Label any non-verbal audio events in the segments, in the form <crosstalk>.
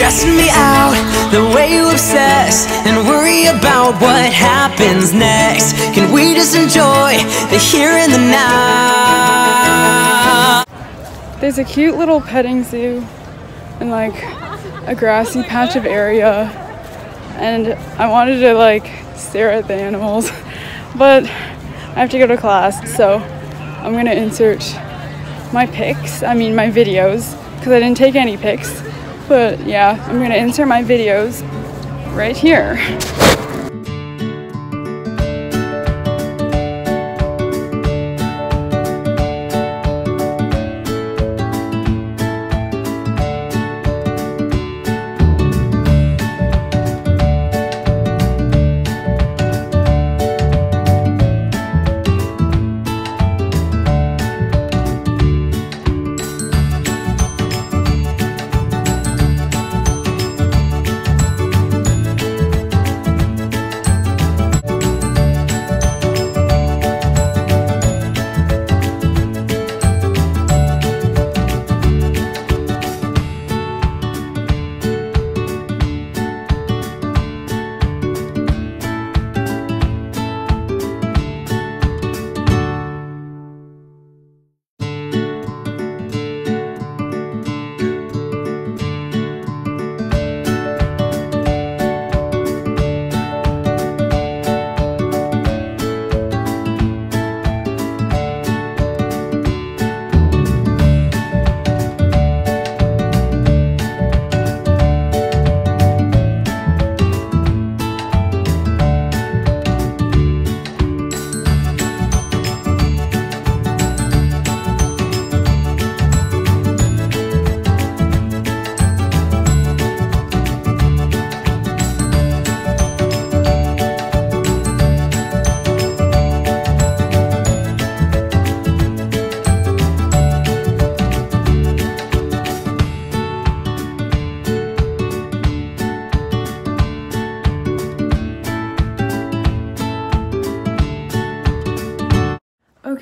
stressing me out the way you obsess and worry about what happens next. Can we just enjoy the here and the now? There's a cute little petting zoo and like a grassy patch of area and I wanted to like stare at the animals <laughs> but I have to go to class so I'm gonna insert my pics I mean my videos because I didn't take any pics but yeah I'm gonna insert my videos right here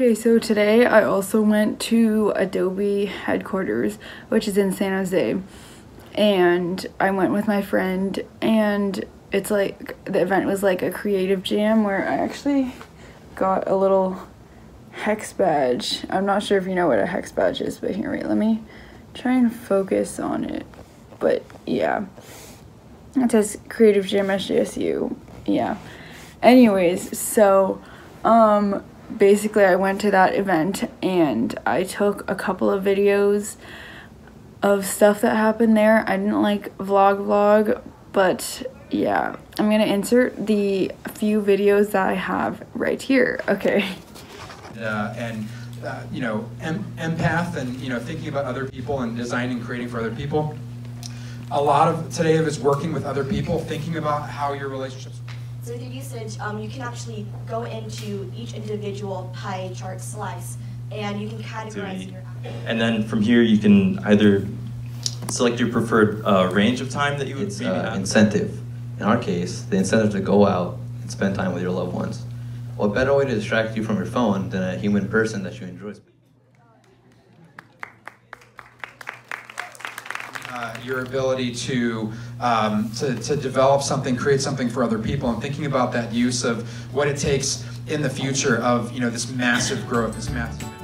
Okay, so today I also went to Adobe headquarters, which is in San Jose. And I went with my friend and it's like the event was like a creative jam where I actually got a little hex badge. I'm not sure if you know what a hex badge is, but here wait, let me try and focus on it. But yeah. It says creative jam SJSU. Yeah. Anyways, so um basically I went to that event and I took a couple of videos of stuff that happened there. I didn't like vlog vlog, but yeah, I'm gonna insert the few videos that I have right here. Okay. <laughs> Uh, and uh, you know, em empath and you know, thinking about other people and designing and creating for other people. A lot of today of is working with other people, thinking about how your relationships so with your usage, um, you can actually go into each individual pie chart slice and you can categorize your And then from here you can either select your preferred uh, range of time that you would it's, uh, incentive. In our case, the incentive to go out and spend time with your loved ones. What better way to distract you from your phone than a human person that you enjoy uh, your ability to, um, to, to develop something, create something for other people, and thinking about that use of what it takes in the future of you know this massive growth, this massive.